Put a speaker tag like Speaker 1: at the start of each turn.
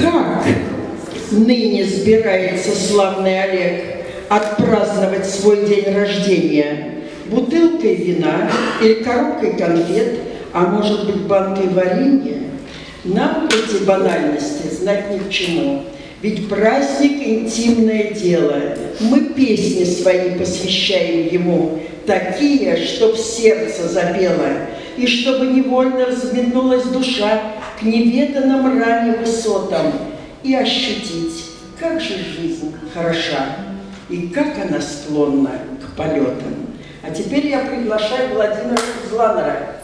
Speaker 1: Как ныне сбирается славный Олег отпраздновать свой день рождения? Бутылкой вина или коробкой конфет, а может быть банкой варенья? Нам эти банальности знать ни к чему. Ведь праздник – интимное дело. Мы песни свои посвящаем ему, такие, чтоб сердце запело, и чтобы невольно взметнулась душа к неведанным ранее высотам, и ощутить, как же жизнь хороша, и как она склонна к полетам. А теперь я приглашаю Владимира Зланера